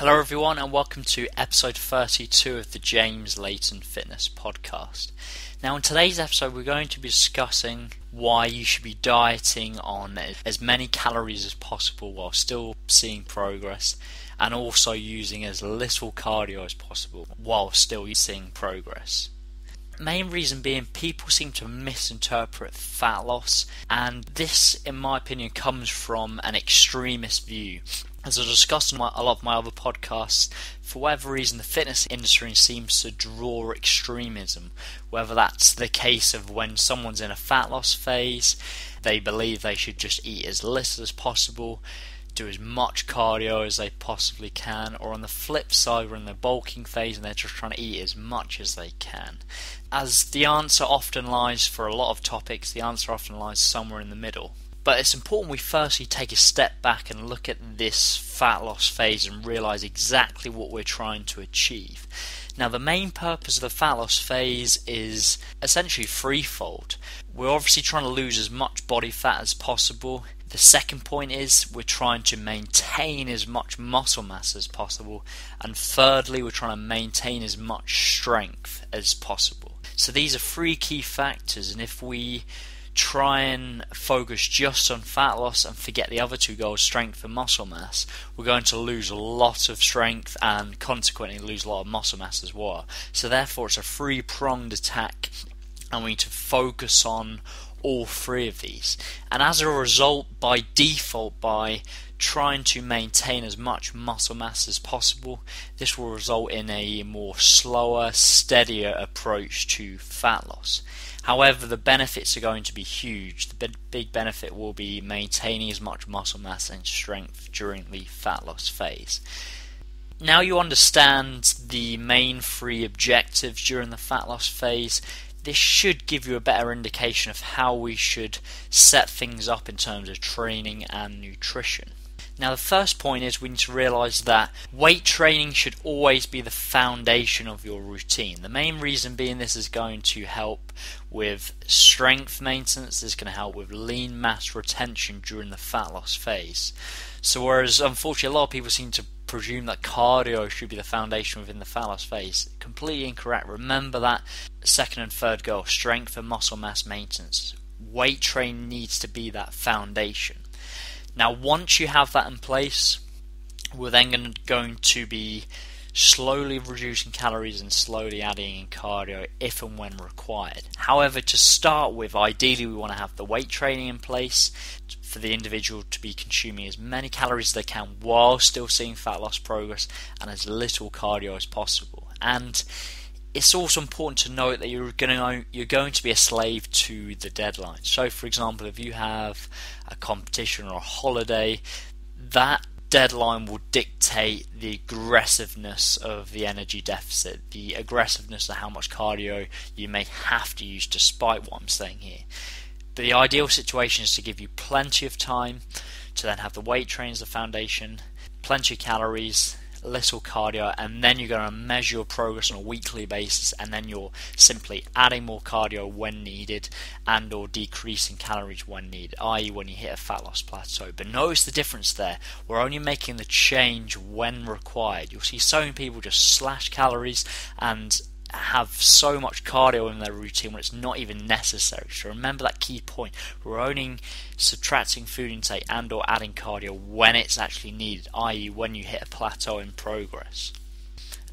Hello, everyone, and welcome to episode 32 of the James Layton Fitness Podcast. Now, in today's episode, we're going to be discussing why you should be dieting on as many calories as possible while still seeing progress, and also using as little cardio as possible while still seeing progress main reason being people seem to misinterpret fat loss, and this, in my opinion, comes from an extremist view as I discussed in my, a lot of my other podcasts, for whatever reason, the fitness industry seems to draw extremism. Whether that's the case of when someone's in a fat loss phase, they believe they should just eat as little as possible, do as much cardio as they possibly can, or on the flip side, we're in the bulking phase and they're just trying to eat as much as they can. As the answer often lies for a lot of topics, the answer often lies somewhere in the middle. But it's important we firstly take a step back and look at this fat loss phase and realize exactly what we're trying to achieve. Now, the main purpose of the fat loss phase is essentially threefold. We're obviously trying to lose as much body fat as possible. The second point is we're trying to maintain as much muscle mass as possible. And thirdly, we're trying to maintain as much strength as possible. So these are three key factors, and if we try and focus just on fat loss and forget the other two goals, strength and muscle mass, we're going to lose a lot of strength and consequently lose a lot of muscle mass as well. So, therefore, it's a three pronged attack, and we need to focus on all three of these. And as a result, by default, by trying to maintain as much muscle mass as possible, this will result in a more slower, steadier approach to fat loss. However, the benefits are going to be huge. The big benefit will be maintaining as much muscle mass and strength during the fat loss phase. Now you understand the main three objectives during the fat loss phase, this should give you a better indication of how we should set things up in terms of training and nutrition. Now, the first point is we need to realize that weight training should always be the foundation of your routine. The main reason being this is going to help with strength maintenance, this is going to help with lean mass retention during the fat loss phase. So, whereas unfortunately a lot of people seem to presume that cardio should be the foundation within the loss phase, completely incorrect. Remember that second and third goal strength and muscle mass maintenance. Weight training needs to be that foundation. Now, once you have that in place, we're then going to be slowly reducing calories and slowly adding in cardio if and when required. However, to start with, ideally we want to have the weight training in place for the individual to be consuming as many calories as they can while still seeing fat loss progress and as little cardio as possible. And it's also important to note that you're going to you're going to be a slave to the deadline. So, for example, if you have a competition or a holiday, that deadline will dictate the aggressiveness of the energy deficit, the aggressiveness of how much cardio you may have to use, despite what I'm saying here. But the ideal situation is to give you plenty of time to then have the weight training as the foundation, plenty of calories, little cardio, and then you're going to measure your progress on a weekly basis, and then you're simply adding more cardio when needed and or decreasing calories when needed, i.e. when you hit a fat loss plateau. But notice the difference there. We're only making the change when required. You'll see so many people just slash calories and have so much cardio in their routine when it's not even necessary. So remember that key point. We're only subtracting food intake and or adding cardio when it's actually needed, i.e. when you hit a plateau in progress.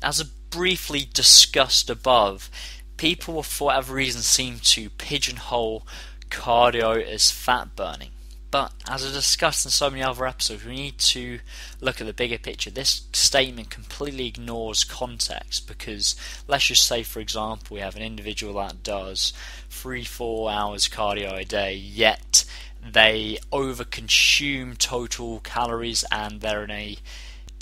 As briefly discussed above, people for whatever reason seem to pigeonhole cardio as fat burning. But as I discussed in so many other episodes, we need to look at the bigger picture. This statement completely ignores context because let's just say, for example, we have an individual that does three, four hours cardio a day, yet they overconsume total calories and they're in a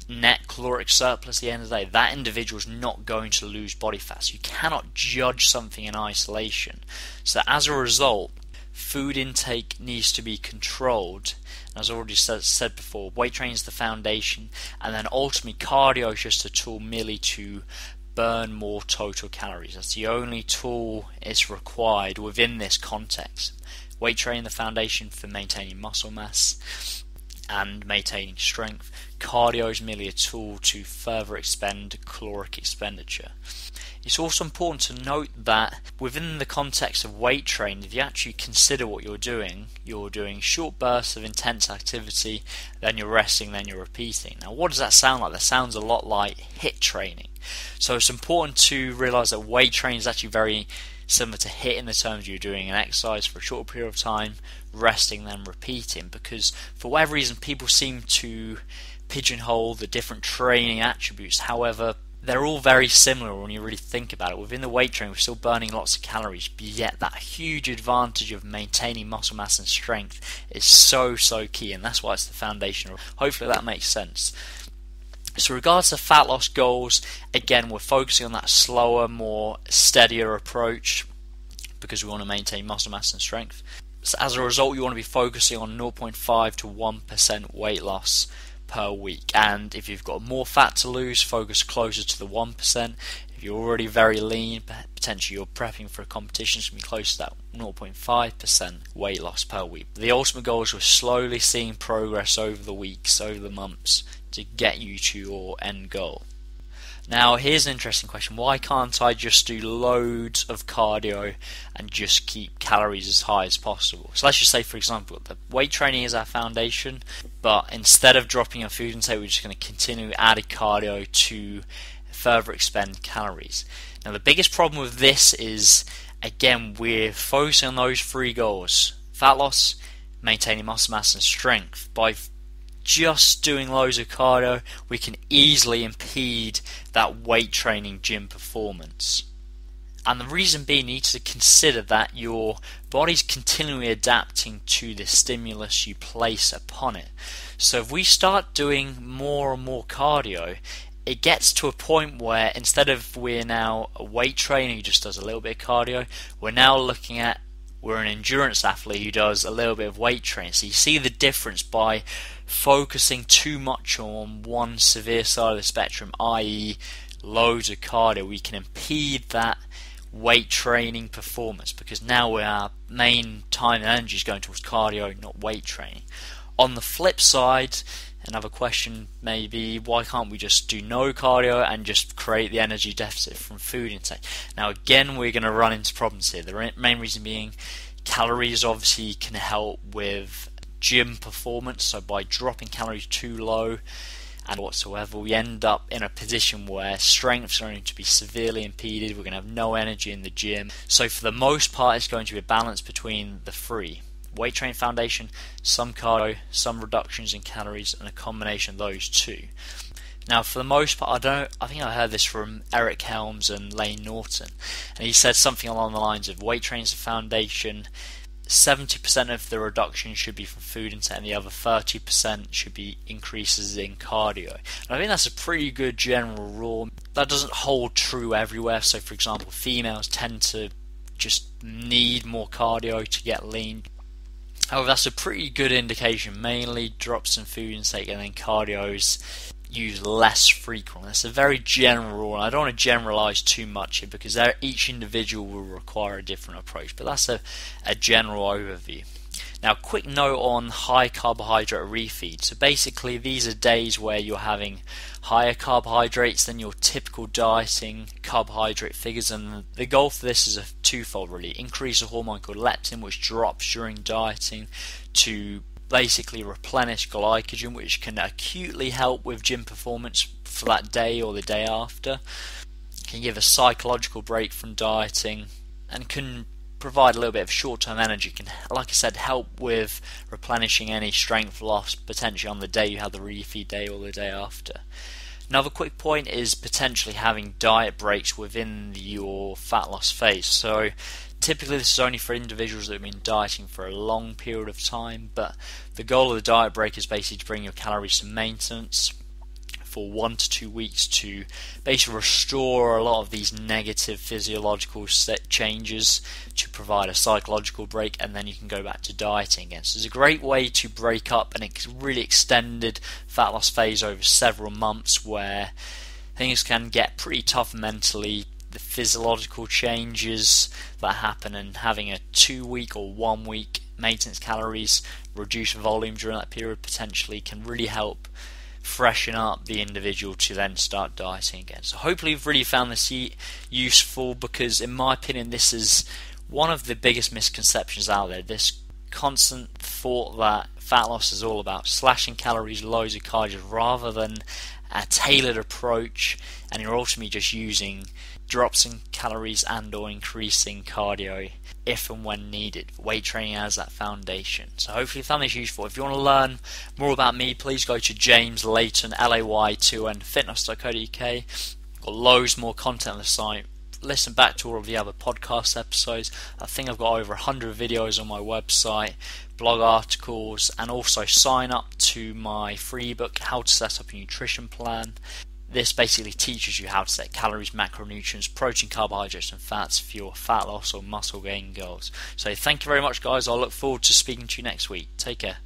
net caloric surplus at the end of the day, that individual is not going to lose body fat. So you cannot judge something in isolation. So as a result, food intake needs to be controlled. As I already said, said before, weight training is the foundation, and then ultimately cardio is just a tool merely to burn more total calories. That's the only tool is required within this context. Weight training the foundation for maintaining muscle mass, and maintaining strength. Cardio is merely a tool to further expend caloric expenditure. It's also important to note that within the context of weight training, if you actually consider what you're doing, you're doing short bursts of intense activity, then you're resting, then you're repeating. Now, what does that sound like? That sounds a lot like HIT training. So it's important to realize that weight training is actually very similar to HIIT in the terms you're doing an exercise for a short period of time, resting, then repeating. Because for whatever reason, people seem to pigeonhole the different training attributes. However, they're all very similar when you really think about it. Within the weight training, we're still burning lots of calories, but yet that huge advantage of maintaining muscle mass and strength is so, so key, and that's why it's the foundation. Hopefully, that makes sense. So, regards to fat loss goals, again, we're focusing on that slower, more steadier approach because we want to maintain muscle mass and strength. So as a result, you want to be focusing on 0.5 to 1% weight loss per week. And if you've got more fat to lose, focus closer to the 1%. If you're already very lean, potentially you're prepping for a competition, it's going to be close to that 0.5% weight loss per week. The ultimate goal is we're slowly seeing progress over the weeks, over the months to get you to your end goal. Now, here's an interesting question. Why can't I just do loads of cardio and just keep calories as high as possible? So, let's just say, for example, the weight training is our foundation, but instead of dropping our food intake, we're just going to continue adding cardio to further expend calories. Now, the biggest problem with this is, again, we're focusing on those three goals fat loss, maintaining muscle mass, and strength by just doing loads of cardio, we can easily impede that weight training gym performance. And the reason being, you need to consider that your body's continually adapting to the stimulus you place upon it. So if we start doing more and more cardio, it gets to a point where instead of we're now a weight trainer who just does a little bit of cardio, we're now looking at we're an endurance athlete who does a little bit of weight training. So you see the difference by focusing too much on one severe side of the spectrum, i.e., loads of cardio. We can impede that weight training performance because now our main time and energy is going towards cardio, not weight training. On the flip side, another question may be why can't we just do no cardio and just create the energy deficit from food intake? Now, again, we're going to run into problems here. The main reason being calories obviously can help with gym performance, so by dropping calories too low and whatsoever, we end up in a position where strengths are going to be severely impeded. We're going to have no energy in the gym. So, for the most part, it's going to be a balance between the three weight training foundation, some cardio, some reductions in calories, and a combination of those two. Now, for the most part, I don't. I think I heard this from Eric Helms and Layne Norton, and he said something along the lines of weight training is a foundation. 70% of the reduction should be from food intake, and the other 30% should be increases in cardio. And I think that's a pretty good general rule. That doesn't hold true everywhere. So, for example, females tend to just need more cardio to get lean. However, that's a pretty good indication. Mainly drops in food intake and then cardio's used less frequently. That's a very general rule. I don't want to generalize too much here because each individual will require a different approach, but that's a, a general overview. Now, quick note on high carbohydrate refeed. So basically, these are days where you're having higher carbohydrates than your typical dieting carbohydrate figures, and the goal for this is a twofold really: increase a hormone called leptin, which drops during dieting, to basically replenish glycogen, which can acutely help with gym performance for that day or the day after. Can give a psychological break from dieting, and can provide a little bit of short-term energy. Can like I said help with replenishing any strength loss potentially on the day you have the refeed day or the day after another quick point is potentially having diet breaks within your fat loss phase. So typically this is only for individuals that have been dieting for a long period of time but the goal of the diet break is basically to bring your calories to maintenance for one to two weeks to basically restore a lot of these negative physiological set changes to provide a psychological break, and then you can go back to dieting again. So it's a great way to break up an really extended fat loss phase over several months where things can get pretty tough mentally. The physiological changes that happen, and having a two week or one week maintenance calories, reduce volume during that period potentially can really help freshen up the individual to then start dieting again. So hopefully you've really found this useful because in my opinion this is one of the biggest misconceptions out there. This constant thought that fat loss is all about slashing calories, loads of cardio rather than a tailored approach and you're ultimately just using drops in calories and or increasing cardio if and when needed. Weight training as that foundation. So hopefully you found this useful. If you want to learn more about me, please go to James Layton, L-A-Y-2-N, fitness.co.uk. Got loads more content on the site. Listen back to all of the other podcast episodes. I think I've got over 100 videos on my website, blog articles, and also sign up to my free book, How to Set Up a Nutrition Plan. This basically teaches you how to set calories, macronutrients, protein, carbohydrates, and fats for your fat loss or muscle gain goals. So, thank you very much, guys. I look forward to speaking to you next week. Take care.